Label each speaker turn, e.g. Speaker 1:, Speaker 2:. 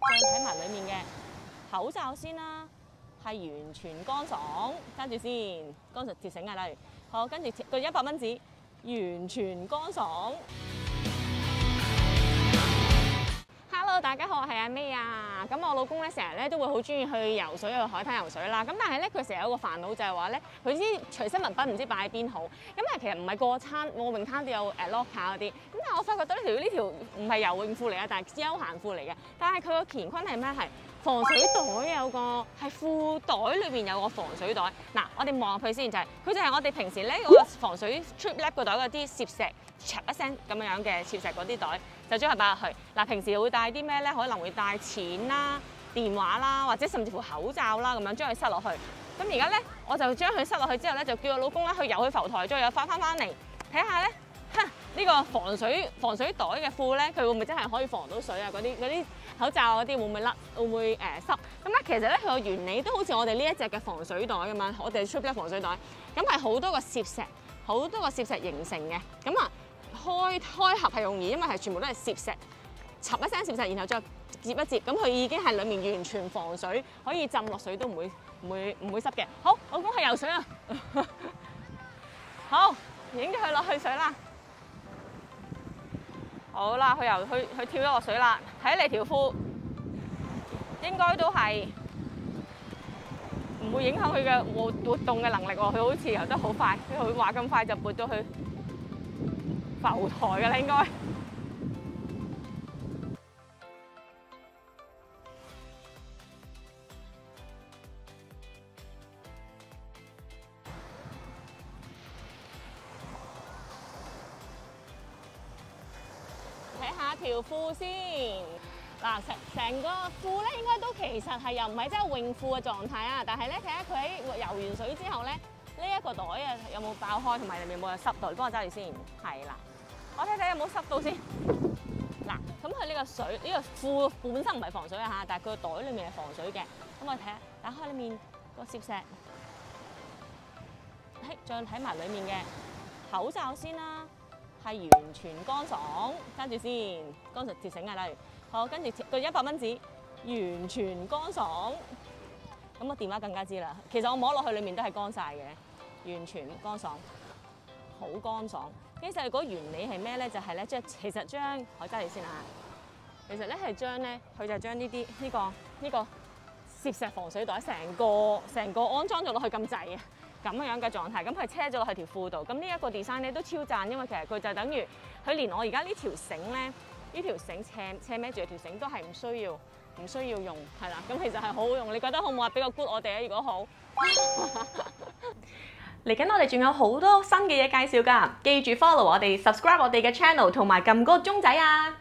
Speaker 1: 再睇埋里面嘅口罩先啦，系完全乾爽，跟住先乾熟節省啊，例如好，跟住個一百蚊纸完全乾爽。咁我老公咧成日咧都會好中意去游水去海灘游水啦。咁但係咧佢成日有個煩惱就係話咧，佢知隨身物品唔知擺喺邊好。咁但係其實唔係個餐，我泳灘都有誒 locker 嗰啲。咁但係我發覺到呢條呢條唔係游泳褲嚟啊，但係休閒褲嚟嘅。但係佢個乾坤係咩？係防水袋有個係褲袋裏邊有個防水袋。嗱，我哋望入去先就係、佢就係我哋平時咧嗰個防水 trip lap 個袋嗰啲攝石，嚓一聲咁樣樣嘅攝石嗰啲袋，就將佢擺入去。嗱，平時會帶啲咩咧？可能會帶錢啦、電話啦，或者甚至乎口罩啦，咁樣將佢塞落去。咁而家咧，我就將佢塞落去之後咧，就叫我老公咧去游去浮台，再又翻翻翻嚟睇下咧。呢個防水防水袋嘅褲咧，佢會唔會真係可以防到水啊？嗰啲嗰啲口罩嗰啲會唔會甩？會唔會誒、呃、濕？咁咧其實咧佢個原理都好似我哋呢一隻嘅防水袋咁樣，我哋 Trip 防水袋，咁係好多個攝石，好多個攝石形成嘅。咁啊開開合係容易，因為係全部都係攝石，插一聲攝石，然後再接一接，咁佢已經係裡面完全防水，可以浸落水都唔會唔會唔會濕嘅。好，老公去游水啊！好，影咗佢落去水啦。好啦，佢又去去跳咗落水啦。睇你条裤应该都系唔会影响佢嘅活活动嘅能力喎。佢好似游得好快，佢话咁快就拨到去浮台噶啦，应该。下條褲先。嗱，成成個褲咧，應該都其實係又唔係真係泳褲嘅狀態啊。但係咧，睇下佢喺游完水之後咧，呢、一個袋啊有冇爆開，同埋裏面有冇有濕到？你幫我揸住先。係啦，我睇睇有冇濕到先。嗱，咁佢呢個水呢、個褲本身唔係防水啊嚇，但係佢個袋裡面係防水嘅。咁我睇下，打開裡面個攝石，係再睇埋裡面嘅口罩先啦。係完全乾爽，跟住先乾熟節省啊，例如好，跟住個一百蚊紙完全乾爽，咁個電話更加知啦。其實我摸落去裡面都係。乾晒嘅，完全乾爽，好乾爽。其實嗰原理係。咩咧？就係。咧，即係。其實將我揸住先啊。其實咧係。將咧，佢就將呢啲呢個呢、個攝石防水袋成個成個安裝咗落去咁滯啊！咁樣嘅狀態，咁佢車咗落去條褲度。咁呢一個 design 咧都超讚，因為其實佢就等於佢連我而家呢條繩咧，呢條繩斜斜孭住條繩都係唔需要唔需要用，係啦。咁其實係好好用，你覺得好唔好啊？比較 good 我哋啊！如果好，
Speaker 2: 嚟緊我哋仲有好多新嘅嘢介紹㗎，記住 follow 我哋，subscribe 我哋嘅 channel，同埋撳嗰個鐘仔啊！